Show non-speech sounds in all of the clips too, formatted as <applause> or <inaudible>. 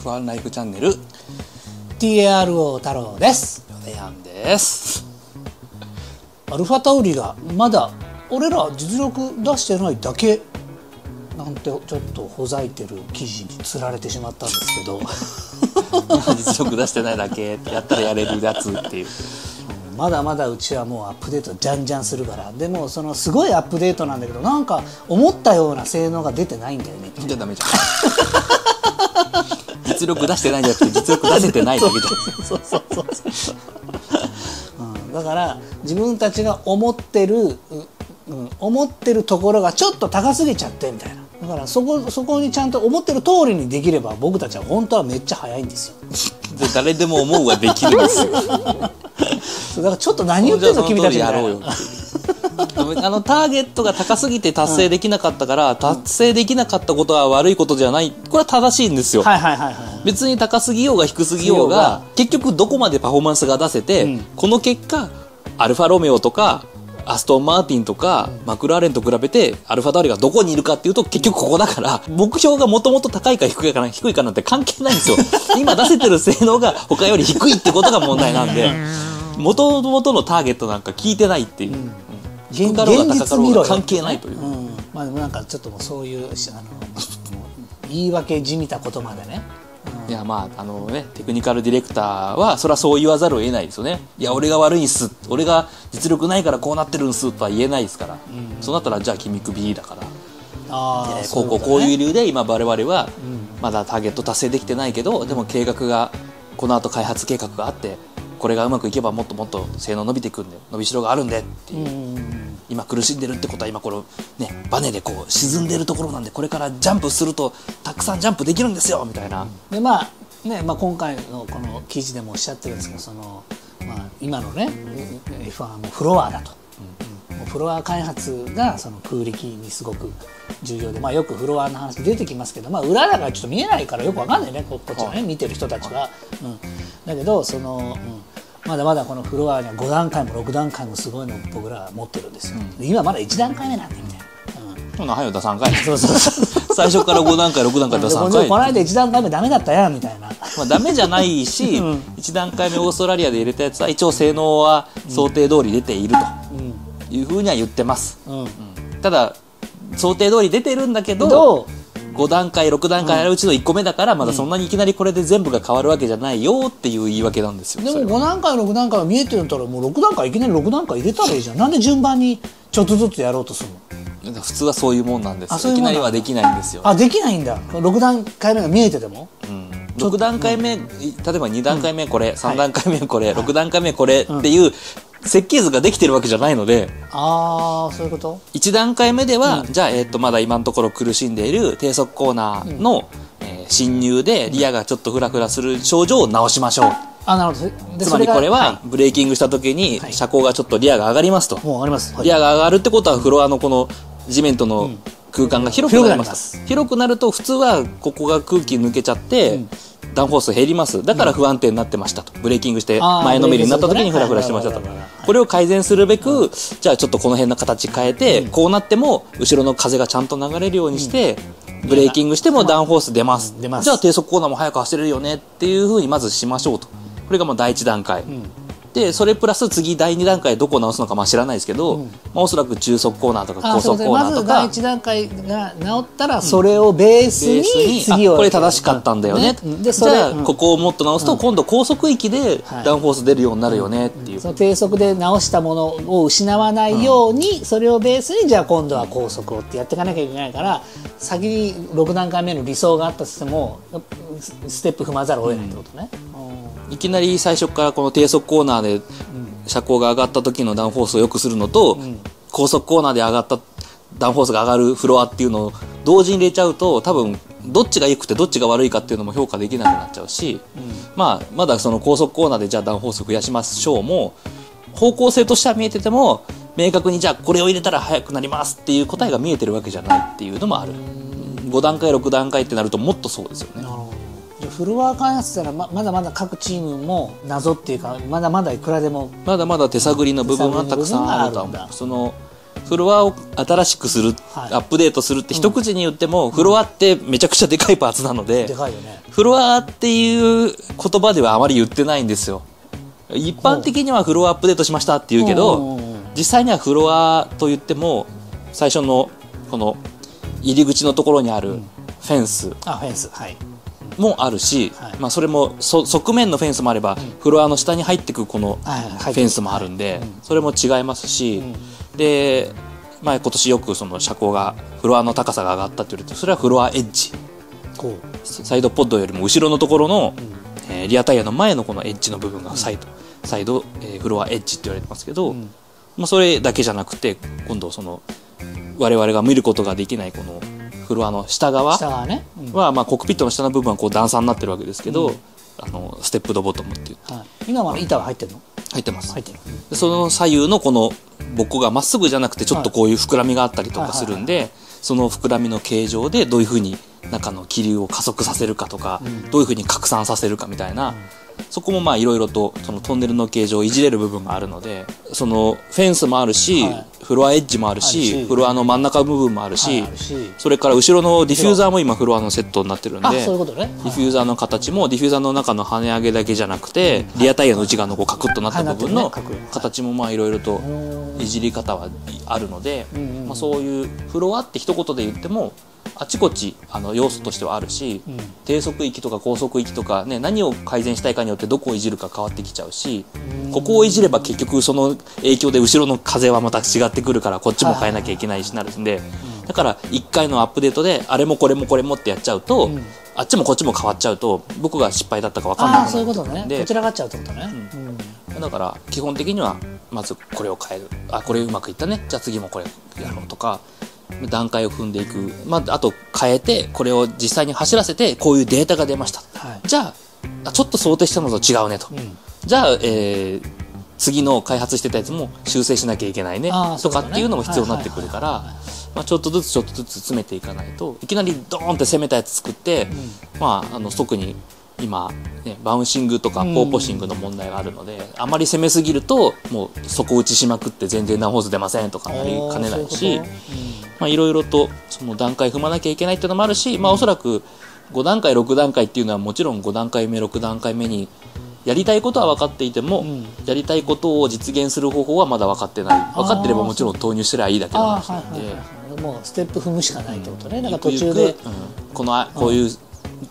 F1 ライフチャンネル TARO 太郎です。ヨネヤンです。アルファタウリがまだ俺ら実力出してないだけ。なんてちょっとほざいてる記事につられてしまったんですけど。<laughs> 実力出してないだけやったらやれるやつっていうまだまだうちはもうアップデートじゃんじゃんするから。でもそのすごいアップデートなんだけどなんか思ったような性能が出てないんだよね。じゃダメじゃん。<laughs> 実力出してないんじゃなくて実力出せてないだけじゃん。そうそうそうそう、うん、だから自分たちが思ってる、ううん、思ってるところがちょっと高すぎちゃってみたいな。だからそこそこにちゃんと思ってる通りにできれば僕たちは本当はめっちゃ早いんですよ。で誰でも思うはできるんですよ <laughs> そうだからちょっと何言ってんの君たちみたいな。やろうよあのターゲットが高すぎて達成できなかったから、達成できなかったことは悪いことじゃない。これは正しいんですよ、はいはいはいはい別に高すぎようが低すぎようがようが。結局どこまでパフォーマンスが出せて、うん。この結果アルファロメオとかアストンマーティンとか、マクラーレンと比べてアルファタウリがどこにいるかっていうと結局ここだから目標がもともと高いか低いかな低いかなんて関係ないんですよ。<laughs> 今出せてる性能が他より低いってことが問題なんでもともとのターゲットなんか聞いてないっていう、うん。が高かろうが関係ないという、うん、まあでもなんかちょっとそういうしあの言い訳じみたことまでね、いやまああのねテクニカルディレクターはそれはそう言わざるを得ないですよね。いや俺が悪いんす。俺が実力ないからこうなってるんすとは言えないですから、そうなったらじゃあ君クビだから。あこうこうこういうう理由で今我々はまだターゲット達成できてないけどでも計画がこの後開発計画があってこれがうまくいけばもっともっと性能伸びていくんで伸びしろがあるんでっていう、今苦しんでるってことは今このねバネでこう沈んでるところなんでこれからジャンプするとたくさんジャンプできるんですよみたいな、でまあね、まあ、今回のこの記事でもおっしゃってるんですけどその、まあ、今のね F1 はもうフロアだと、フロア開発がその空力にすごく重要で、まあ、よくフロアの話出てきますけど、まあ、裏だからちょっと見えないからよくわかんないねここっちはね、見てる人たちは。うん、だけどその、うんまだまだこのフロアには5段階も6段階もすごいのを僕らは持ってるんですよ、で今まだ1段階目なんでみたいな。うん。はよ出さんかい。<laughs> そうそうそう最初から5段階6段階出でこさんかい。の間1段階目ダメだったやんみたいな。まあ、ダメじゃないし、うん。1段階目オーストラリアで入れたやつは一応性能は想定通り出ていると。いうふうには言ってます、うん、うん、ただ想定通り出てるんだけどど5段階6段階あるうちの1個目だからまだそんなにいきなりこれで全部が変わるわけじゃないよっていう言い訳なんですようでもそれは。5段階6段階が見えてるんだったらもう6段階いきなり6段階入れたらいいじゃん。なんで順番にちょっとずつやろうとするの？普通はそういうもんなんですよ。いきなりはできないんですよ、あできないんだ。6段階目が見えてても？うん6段階目、例えば2段階目これ、3段階目これ、6段階目これっていう設計図ができてるわけじゃないので、ああそういうこと？1段階目では、じゃあ、えっとまだ今のところ苦しんでいる低速コーナーの、えー侵入でリアがちょっとフラフラする症状を直しましょう、あなるほど。でつまりこれはブレーキングした時にはい。車高がちょっとリアが上がりますと、いもうあります、はい。リアが上がるってことはフロアのこの地面との空間が広くなります,、広くなると普通はここが空気抜けちゃって、ダウンフォース減ります。だから不安定になってましたと。ブレーキングして前のめりになった時にフラフラしてましたと。これを改善するべくじゃあちょっとこの辺の形変えて、こうなっても後ろの風がちゃんと流れるようにして、ブレーキングしてもダウンフォース出ます,、出ます。じゃあ低速コーナーも速く走れるよねっていうふうにまずしましょうと。これがもう第一段階、でそれプラス次第2段階どこを直すのかまあ知らないですけど、まあ、おそらく中速コーナーとかあ高速コーナーとか。ず第一段階が治ったらそれをベースに次をあこれ正しかったんだよね。うん。でじゃあここをもっと直すと今度高速域ではい。ダウンフォース出るようになるよねっていう、その低速で直したものを失わないように、それをベースにじゃあ今度は高速をってやっていかなきゃいけないから先に6段階目の理想があったとしてもスステップ踏まざるを得ないってことね。いきなり最初からこの低速コーナーで車高が上がった時のダウンフォースを良くするのと、高速コーナーで上がったダウンフォースが上がるフロアっていうのを同時に入れちゃうと多分どっちが良くてどっちが悪いかっていうのも評価できなくなっちゃうし、まあ、まだその高速コーナーでじゃあダウンフォース増やしましょうも方向性としては見えてても明確にじゃあこれを入れたら速くなりますっていう答えが見えてるわけじゃないっていうのもある。5段階6段階ってなるともっとそうですよねじゃあフロア開発ってのはままだまだ各チームも謎っていうかまだまだいくらでもまだまだ手探りの部分はたくさんあるとは思う。そのフロアを新しくする、はい。アップデートするって一口に言っても、フロアってめちゃくちゃでかいパーツなので、でかいよね。フロアっていう言葉ではあまり言ってないんですよ。一般的にはフロアアップデートしましたって言うけうんどうんうん。実際にはフロアと言っても最初のこの入り口のところにあるフェンス。あフェンス。はいもあるし、はい。まあ、それもそ側面のフェンスもあれば、フロアの下に入ってくこのフェンスもあるんで、それも違いますし、で、まあ、今年よくその車高がフロアの高さが上がったって言われてそれはフロアエッジ。サイドポッドよりも後ろのところの、えーリアタイヤの前のこのエッジの部分がサイド、サイド、えーフロアエッジって言われてますけど、ん。まあ、それだけじゃなくて今度その我々が見ることができないこのフロアの下側下側ね、うん。は、まあ、コックピットの下の部分はこう段差になってるわけですけど、あのステップドボトムって言って。はい、今は板は入ってるの？入ってます。入ってるでその左右のこのボコがまっすぐじゃなくてちょっとこういう膨らみがあったりとかするんで、その膨らみの形状でどういうふうに中の気流を加速させるかとか、どういうふうに拡散させるかみたいな、そこもまあいろいろとそのトンネルの形状をいじれる部分があるのでそのフェンスもあるし、はい。フロアエッジもあるしフロアの真ん中部分もあるし,、はいそれから後ろのディフューザーも今フロアのセットになってるんでディフューザーの形もディフューザーの中の跳ね上げだけじゃなくて、リアタイヤの内側のこうカクッとなった部分の形もまあいろいろとうんいじり方はあるので、まあ、そういうフロアって一言で言ってもあちこちあの要素としてはあるし、ん。低速域とか高速域とか、ね、何を改善したいかによってどこをいじるか変わってきちゃうし、ここをいじれば結局その影響で後ろの風はまた違ってくるからこっちも変えなきゃいけないしなるんで、だから1回のアップデートであれもこれもこれもってやっちゃうと、あっちもこっちも変わっちゃうと僕が失敗だったか分かんなくああそういうことね。こちらがっちゃうってことね、うん。だから基本的にはまずこれを変える。あこれうまくいったね。じゃあ次もこれやろうとか段階を踏んでいく、まあ、あと変えてこれを実際に走らせてこういうデータが出ました、はい。じゃああちょっと想定したのと違うねと、ん。じゃあ、えー次の開発してたやつも修正しなきゃいけないね。とかっていうのも必要になってくるから、まあ、ちょっとずつちょっとずつ詰めていかないといきなりドーンって攻めたやつ作って、まあ、あの特に今、ね、バウンシングとかポーポシングの問題があるので、あまり攻めすぎるともう底打ちしまくって全然何ホース出ませんとかなりかねないしいうこまあいろいろとその段階踏まなきゃいけないっていうのもあるし、まあ、おそらく5段階6段階っていうのはもちろん5段階目6段階目にやりたいことは分かっていても、ん。やりたいことを実現する方法はまだ分かってない。分かってればもちろん投入すればいいだけなんで。はいはいはい。もうステップ踏むしかないってことね、だから途ゆくゆく中でうん。このあこういう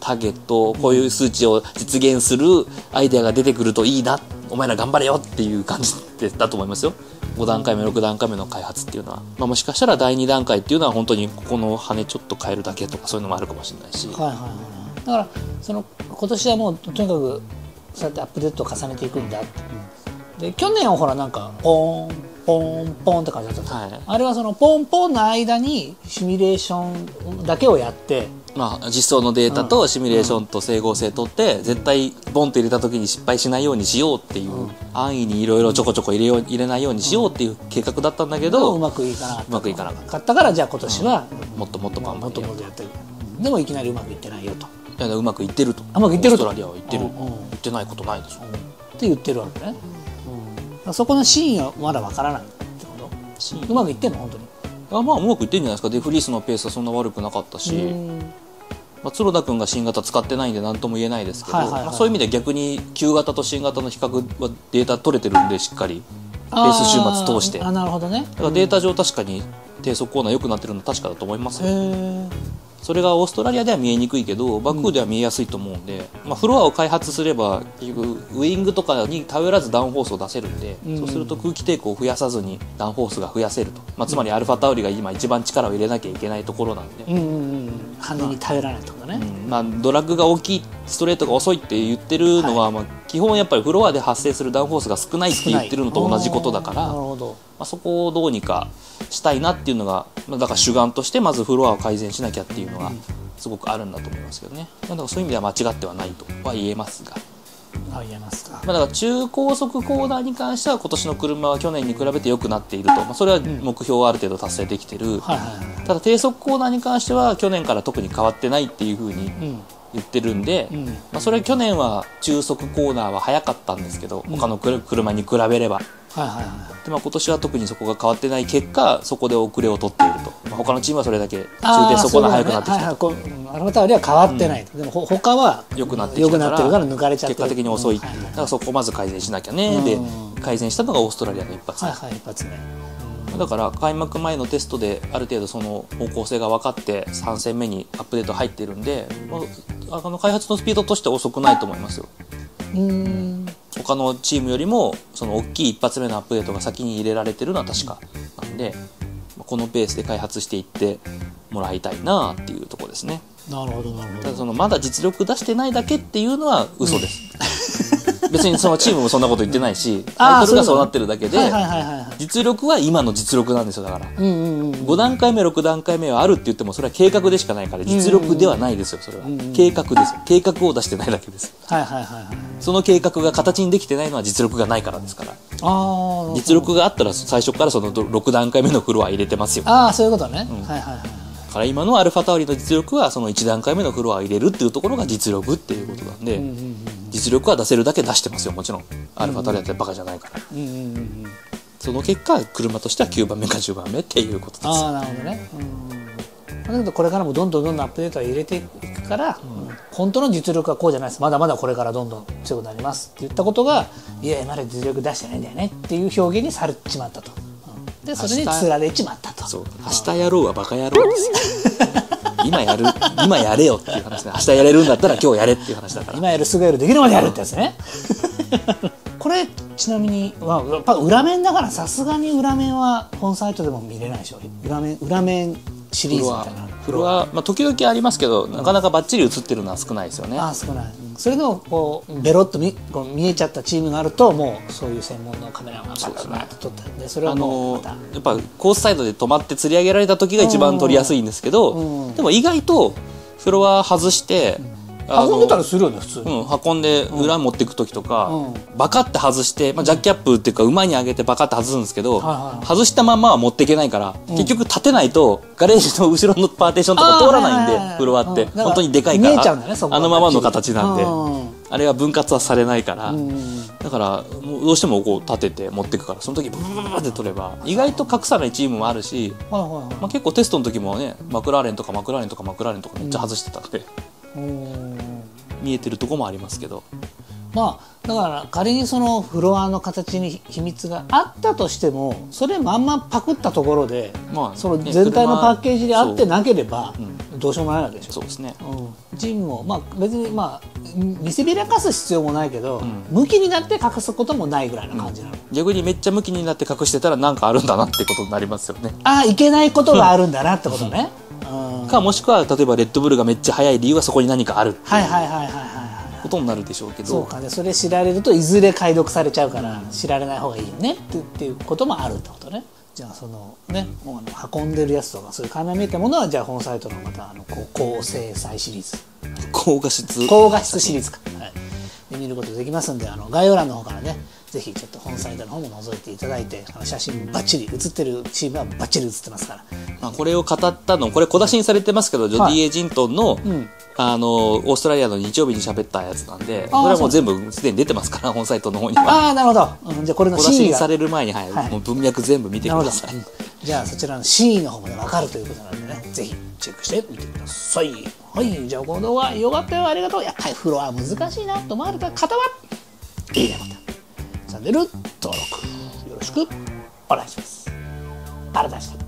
ターゲットこういう数値を実現するアイデアが出てくるといいなお前ら頑張れよっていう感じでだと思いますよ。5段階目6段階目の開発っていうのは、まあ、もしかしたら第2段階っていうのは本当にここの羽ちょっと変えるだけとかそういうのもあるかもしれないし、はいはいはいだからその今年はもうとにかくそうやってアップデートを重ねていくんだって、で去年はほらなんかポーンポーンポーンって感じだった、はい。あれはそのポンポンの間にシミュレーションだけをやってまあ、実装のデータとシミュレーションと整合性取って絶対ボンと入れた時に失敗しないようにしようっていう、安易にいろいろちょこちょこ入れよう入れないようにしようっていう計画だったんだけど、うまくいかなかった。うまくいかなかった。からじゃあ今年はもっともっとバンバもっとンやっとやってる。でもいきなりうまくいってないよと。いやうまくいってると。あうまくいってると。オーストラリアは言ってる、言ってないことないでしょ、って言ってるわけね、うん。そこのシーンはまだわからないってこと。シーンうまくいってんの？本当に。あまあうまくいってんじゃないですか。デフリースのペースはそんな悪くなかったし、うんまあ、角田君が新型使ってないんで何とも言えないですけど、はいはいはいまあ、そういう意味で逆に旧型と新型の比較はデータ取れてるんでしっかりペース週末通して。あなるほどね。だからデータ上確かに低速コーナー良くなってるのは確かだと思いますへよえそれがオーストラリアでは見えにくいけどバックーでは見えやすいと思うんで、まあ、フロアを開発すれば結局ウイングとかに頼らずダウンフォースを出せるんで、うん。そうすると空気抵抗を増やさずにダウンフォースが増やせると、まあ、つまりアルファタウリが今一番力を入れなきゃいけないところなんで、うんうんうん羽に頼らないとね、うん。まあ、ドラッグが大きいストレートが遅いって言ってるのは、まあ、基本やっぱりフロアで発生するダウンフォースが少ないって言ってるのと同じことだからなるほど。まあ、そこをどうにかしたいなっていうのが、まあ、だから主眼としてまずフロアを改善しなきゃっていうのがすごくあるんだと思いますけどね、まあ、だからそういう意味では間違ってはないとは言えますが、あ言えますか。まあ、だから中高速コーナーに関しては今年の車は去年に比べて良くなっていると、まあ、それは目標をある程度達成できてる、ただ低速コーナーに関しては去年から特に変わってないっていうふうにうん。言ってるんで、うん。まあ、それ去年は中速コーナーは早かったんですけど、他の車に比べれば。はいはいはい。はいで、まあ、今年は特にそこが変わってない結果そこで遅れを取っていると、まあ、他のチームはそれだけ中点底が速くなってきた。はいはい、こううんアルファタウリは変わってないと、でもほ他は良くなってきたからなってるから抜かれちゃってる。結果的に遅いう、うん。はいだからそこをまず改善しなきゃね、で改善したのがオーストラリアの一発。目、はいはい。一発目。だから開幕前のテストである程度その方向性が分かって3戦目にアップデート入ってるんで、まあ、あの開発のスピードとしては遅くないと思いますよ。うん他のチームよりもその大きい一発目のアップデートが先に入れられてるのは確かなんでまあこのペースで開発していってもらいたいなっていうところですね。なるほどなるほど。ただそのまだ実力出してないだけっていうのは嘘です、<laughs> 別にそのチームもそんなこと言ってないし <laughs> タイトルがそうなってるだけで実力は今の実力なんですよだから。うんうんうん5段階目6段階目はあるって言ってもそれは計画でしかないから実力ではないですよそれは。計画ですよ。計画を出してないだけです。はいはいはいはいその計画が形にできてないのは実力がないからですから。あ実力があったら最初からその6段階目のフロア入れてますよ。だあああそういうことね、はいはいはいから今のアルファタオリの実力はその1段階目のフロア入れるっていうところが実力っていうことなんで、実力は出せるだけ出してますよ。もちろん。アルファタオリだってバカじゃないから、うんうんうんうん。その結果車としては9番目か10番目っていうことです。ああなるほどね。うんだけどこれからもどんどんどんどんアップデートは入れていくから、うん本当の実力はこうじゃないです。まだまだこれからどんどん強くなりますって言ったことがいやまだ実力出してないんだよね。っていう表現にされちまったと、うん。でそれにつられちまったと。そう明日やろうはバカ野郎ですよ。<laughs> 今やる今やれよっていう話で明日やれるんだったら今日やれっていう話だから。今やるすぐやるできるまでやるってやつね。<laughs> これちなみに、まあ、やっぱ裏面だからさすがに裏面は本サイトでも見れないでしょ。裏面裏面シリーズみたいなフロア、まあ、時々ありますけどなかなかバッチリ映ってるのは少ないですよね。ああ少ない、うんそれでもこうベロッと見こう見えちゃったチームがあるともうそういう専門のカメラがバタバタと撮ってでそれはあのもうやっぱコースサイドで止まって釣り上げられた時が一番撮りやすいんですけど、うん。でも意外とフロア外して、あの運んでたりするよね普通に、うん、運んで裏持っていく時とか、うバカって外して、まあ、ジャッキアップっていうか馬に上げてバカって外すんですけど、外したまんまは持っていけないから、結局立てないとガレージの後ろのパーテーションとか通らないんで、フロアって、本当にでかいからねあのままの形なんで、うんあれは分割はされないから、うんだからどうしてもこう立てて持っていくからその時ブブブって取れば意外と隠さないチームもあるし、まあ、結構テストの時もねマクラーレンとかマクラーレンとかマクラーレンとかめっちゃ外してたので、うん見えてるとこもありますけど。まあだから仮にそのフロアの形に秘密があったとしてもそれまんまパクったところで、まあそのね全体のパッケージで合ってなければどうしようもないわけでしょ。そうですね。うん、ジンも、まあ、別に、まあ、見せびらかす必要もないけど、向きになって隠すこともないぐらいな感じなの、逆にめっちゃムキになって隠してたらなんかあるんだなってことになりますよね。ああいけないことがあるんだなってことね、かもしくは例えばレッドブルがめっちゃ速い理由はそこに何かあるってはいはいはいはいはいことになるでしょうけど。そうか。ねそれ知られるといずれ解読されちゃうから知られない方がいいよね。っていうこともあるってことね。じゃあそのねもうあの運んでるやつとかそういう垣間見えたものはじゃあ本サイトのまたあの高精細シリーズ。高画質。高画質シリーズか、はい、で見ることできますんであの概要欄の方からねぜひちょっと本サイトの方も覗いていただいてあの写真バッチリ写ってるチームはバッチリ写ってますから。まあ、これを語ったのこれ小出しにされてますけどジョディ・エジントンの,、ん。あのオーストラリアの日曜日に喋ったやつなんでこれはもう全部すでに出てますから本サイトの方には。ああなるほど、うん、じゃあこれの小出し C が。にされる前に、はいはい。もう文脈全部見てなるほど。ください、うん。じゃあそちらの C の方まで分かるということなのでねぜひチェックしてみてくださいはいじゃあこの動画よかったよありがとう。やっぱりフロア難しいなと思われた方はいいねボタンチャンネル登録よろしくお願いします。ありがとうございました